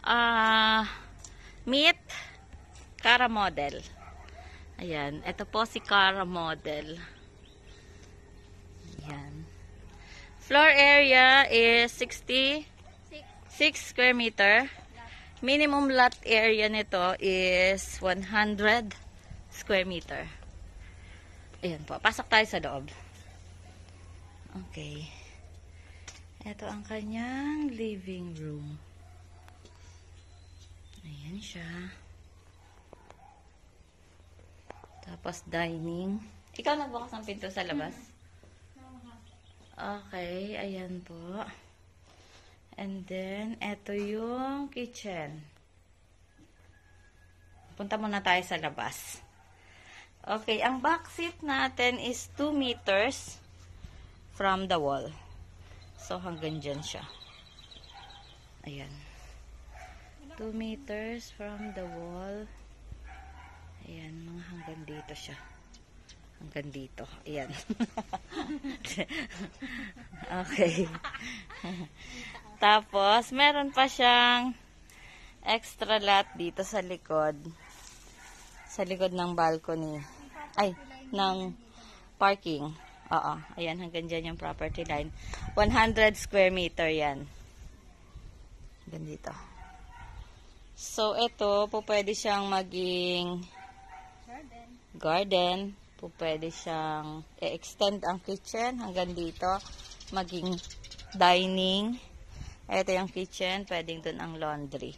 Ah, meet Cara Model. Ayan. Ito po si Cara Model. Ayan. Floor area is 60 6 square meter. Minimum lot area nito is 100 square meter. Ayan po. Pasok tayo sa loob. Okay. Ito ang kanyang living room. Ayan siya. Tapos dining. Ikaw nagbukas ng pinto sa labas? Okay, ayan po. And then, ito yung kitchen. Punta muna tayo sa labas. Okay, ang back seat natin is 2 meters from the wall. So, hanggang dyan siya. Ayan. 2 meters from the wall. Ayan, mga hanggang dito siya. Hanggang dito. Ayan. okay. Tapos, meron pa siyang extra lot dito sa likod. Sa likod ng balcony. Ay, ng parking. Oo. Ayan, hanggang dyan yung property line. 100 square meter yan. Hanggang dito. So, ito, po pwede siyang maging Garden. garden. Po pwede siyang i-extend ang kitchen hanggang dito. Maging dining. Ito yung kitchen. Pwedeng dun ang laundry.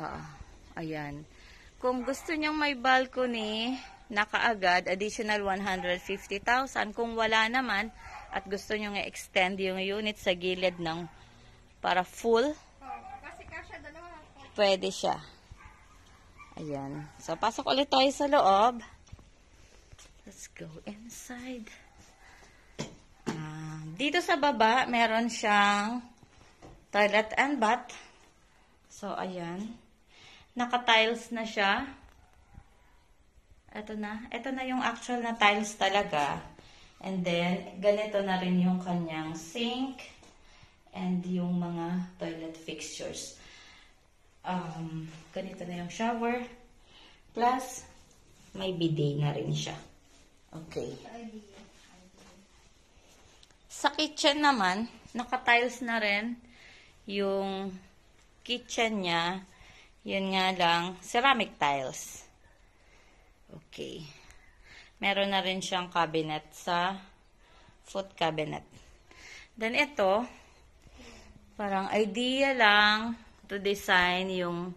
Oo. Ayan. Kung gusto nyong may balcony, nakaagad, additional 150,000. Kung wala naman, at gusto nyong i-extend yung unit sa gilid ng para full, pwede siya. Ayan. So, pasok ulit tayo sa loob. Let's go inside. Ah, dito sa baba, meron siyang toilet and bath. So, ayan. Naka-tiles na siya. Ito na. Ito na yung actual na tiles talaga. And then, ganito na rin yung kanyang sink and yung mga toilet fixtures. Um, ganito na yung shower. Plus, may bidet na rin siya. Okay. Sa kitchen naman, naka-tiles na rin yung kitchen niya. Yun nga lang, ceramic tiles. Okay. Meron na rin siyang cabinet sa foot cabinet. Then ito, parang idea lang to design yung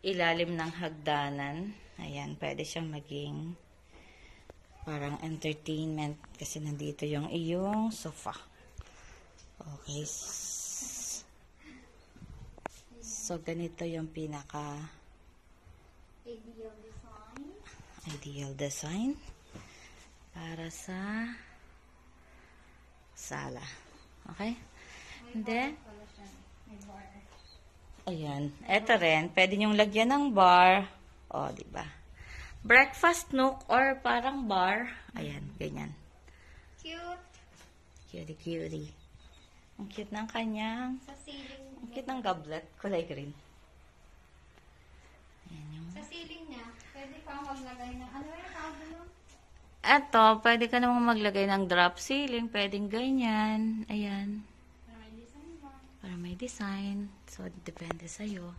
ilalim ng hagdanan. Ayan, pwede siyang maging parang entertainment kasi nandito yung iyong sofa. Okay. So, ganito yung pinaka Ideal design. ideal design para sa sala. Okay? And then, ayan. Ito rin, pwede nyong lagyan ng bar. O, di ba? Breakfast nook or parang bar. Ayan, ganyan. Cute. Cutie, cutie. Ang cute ng kanyang, Sa. Ang cute ng goblet, kulay green. Ayan yung Sa ceiling niya, pwede kang maglagay ng, ano yung tawag doon? Eto, pwede ka namang maglagay ng drop ceiling. Pwedeng ganyan. Ayan. Para may design. Para may design. So, depende sa'yo.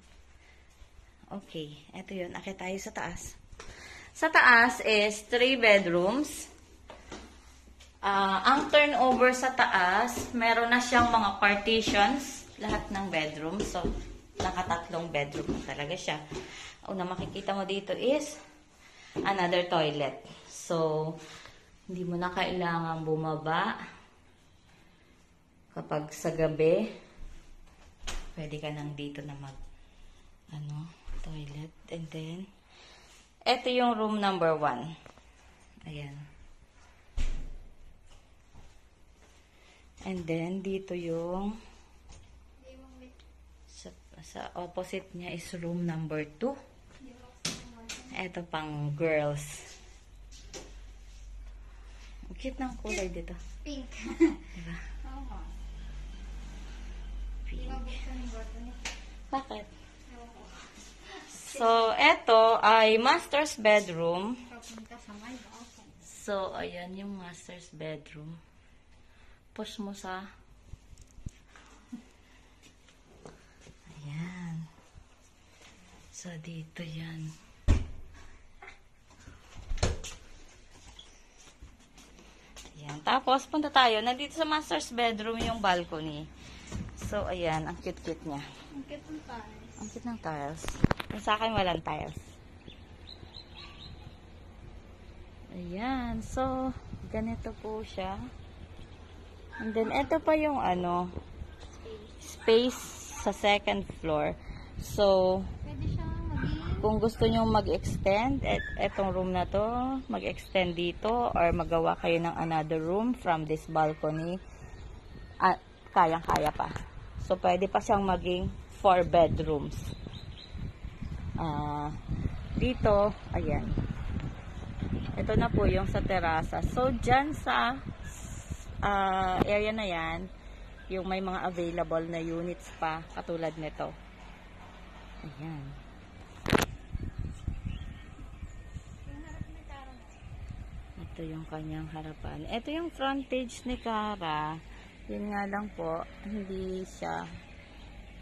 Okay. Eto yun. Akit tayo sa taas. Sa taas is three bedrooms. Ah, ang turnover sa taas, meron na siyang mga partitions. Lahat ng bedroom. So, nakatatlong bedroom na talaga siya. Una makikita mo dito is another toilet. So, hindi mo na kailangan bumaba. Kapag sa gabi, pwede ka nang dito na mag, ano, toilet. And then, eto yung room number one. Ayan. And then, dito yung, sa, opposite niya is room number two. hindi mo kasi Eto pang girls. Ang cute ng kulay dito. Pink. Diba? Oo. Bakit? So, eto ay master's bedroom. So, ayan yung master's bedroom. Push mo sa... Ayan. So, dito yan. Ayan. Tapos, punta tayo. Nandito sa master's bedroom yung balcony. So, ayan. Ang cute-cute niya. Ang cute ng tayo. Ang cute ng tiles. Yung sa akin, walang tiles. Ayan. So, ganito po siya. And then, ito pa yung ano, space sa second floor. So, kung gusto nyo mag-extend, et etong room na to, mag-extend dito, or magawa kayo ng another room from this balcony, ah, kayang-kaya pa. So, pwede pa siyang maging four bedrooms. Ah, dito, ayan. Ito na po yung sa terasa. So, dyan sa ah, area na yan, yung may mga available na units pa, katulad nito. Ayan. Ito yung kanyang harapan. Ito yung frontage ni Cara. Yun nga lang po, hindi siya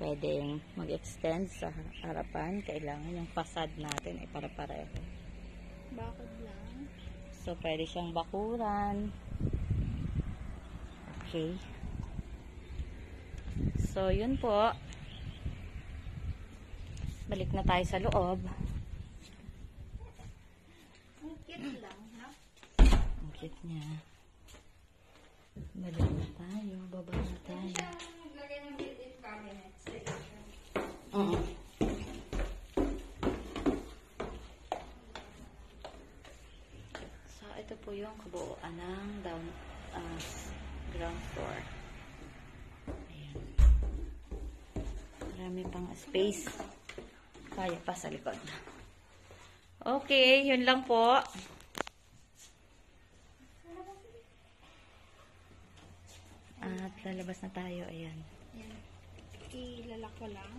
pwedeng mag-extend sa harapan. Kailangan yung facade natin ay para-pareho. bakod lang. So, pwede siyang bakuran. Okay. So, yun po. Balik na tayo sa loob. Ang cute lang, cute niya. Balik na tayo. Baba na tayo. Oo. So, ito po yung kabuuan ng down, ah, ground floor. Ayan. Marami pang space. Kaya pa sa likod. Okay, yun lang po. At lalabas na tayo. Ayan. Yan. Ilalak ko lang.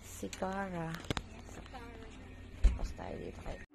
Si Cara. Yes, para. Tapos tayo dito kay